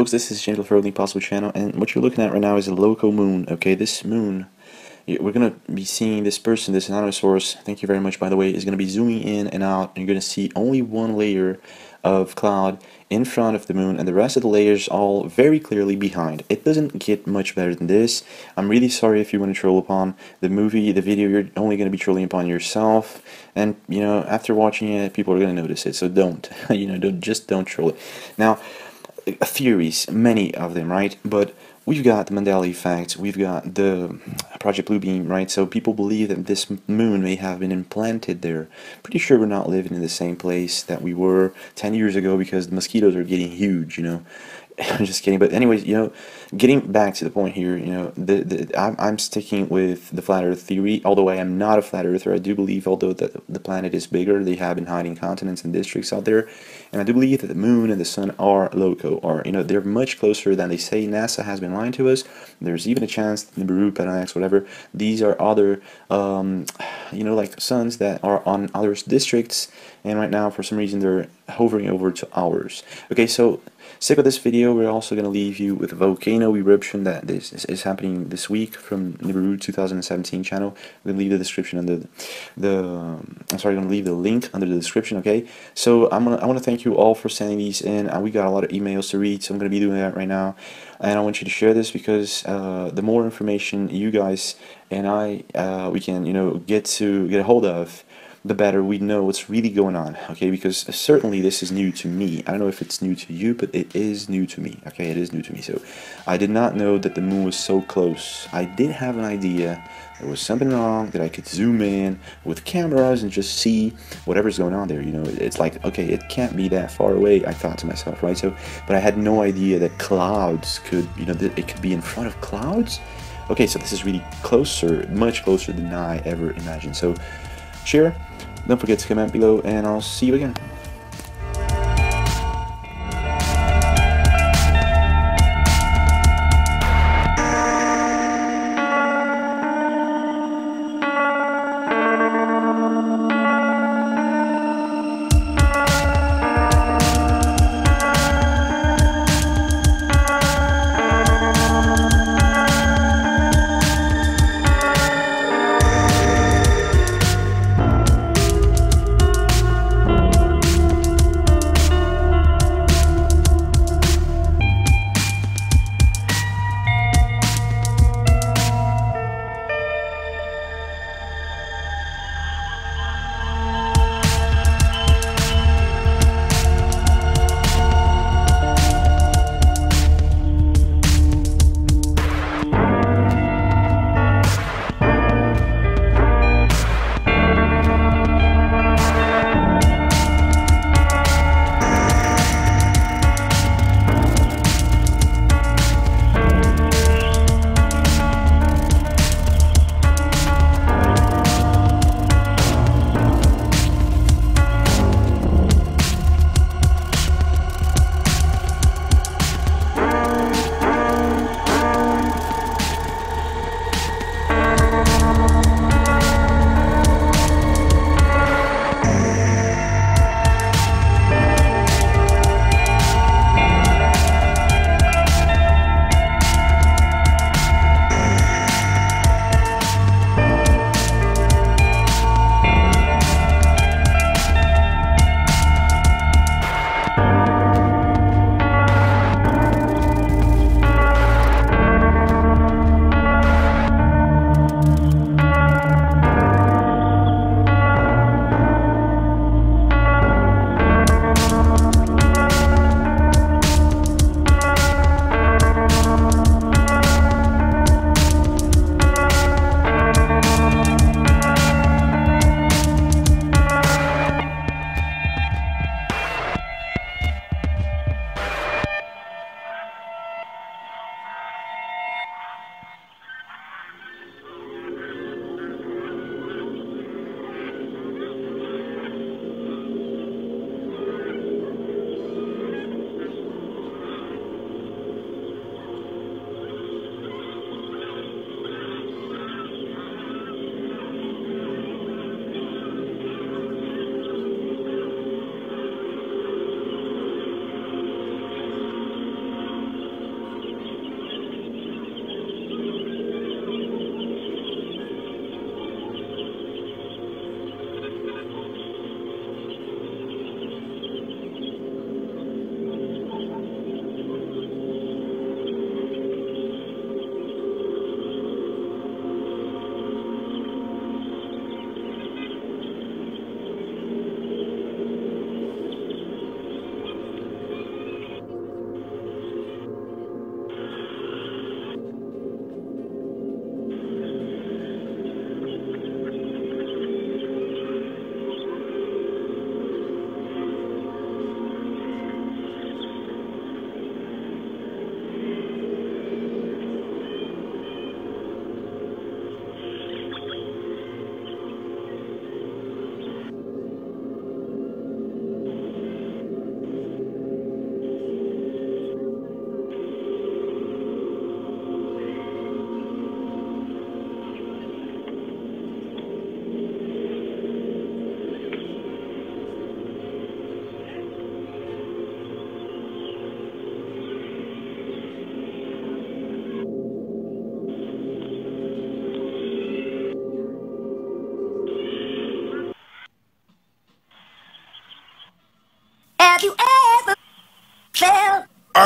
Folks, this is Gentle for the Impossible channel, and what you're looking at right now is a loco moon. Okay, this moon, we're gonna be seeing this person, this anonymous source. Thank you very much, by the way. Is gonna be zooming in and out, and you're gonna see only one layer of cloud in front of the moon, and the rest of the layers all very clearly behind. It doesn't get much better than this. I'm really sorry if you want to troll upon the movie, the video. You're only gonna be trolling upon yourself, and you know after watching it, people are gonna notice it. So don't, you know, don't just don't troll it. Now theories, many of them, right? But we've got the Mandela effect, we've got the Project Bluebeam, right? So people believe that this moon may have been implanted there. Pretty sure we're not living in the same place that we were 10 years ago because the mosquitoes are getting huge, you know. I'm just kidding. But anyways, you know, getting back to the point here, you know, the, the I'm, I'm sticking with the flat Earth theory. Although I am not a flat earther, I do believe, although the, the planet is bigger, they have been hiding continents and districts out there, and I do believe that the moon and the sun are loco, or you know, they're much closer than they say. NASA has been lying to us. There's even a chance that Nibiru, Planet X, whatever, these are other, um, you know, like suns that are on other districts, and right now, for some reason, they're hovering over to ours. Okay, so Stick of this video, we're also going to leave you with a volcano eruption that is, is, is happening this week from the Nibiru 2017 channel. I'm going to leave the description under the, the I'm sorry, I'm going to leave the link under the description, okay? So I'm gonna, I want to thank you all for sending these in. Uh, we got a lot of emails to read, so I'm going to be doing that right now. And I want you to share this because uh, the more information you guys and I, uh, we can, you know, get to get a hold of, the better we know what's really going on, okay? Because certainly this is new to me. I don't know if it's new to you, but it is new to me, okay? It is new to me. So I did not know that the moon was so close. I did have an idea there was something wrong that I could zoom in with cameras and just see whatever's going on there. You know, it's like, okay, it can't be that far away, I thought to myself, right? So, but I had no idea that clouds could, you know, that it could be in front of clouds. Okay, so this is really closer, much closer than I ever imagined. So, share, don't forget to comment below, and I'll see you again.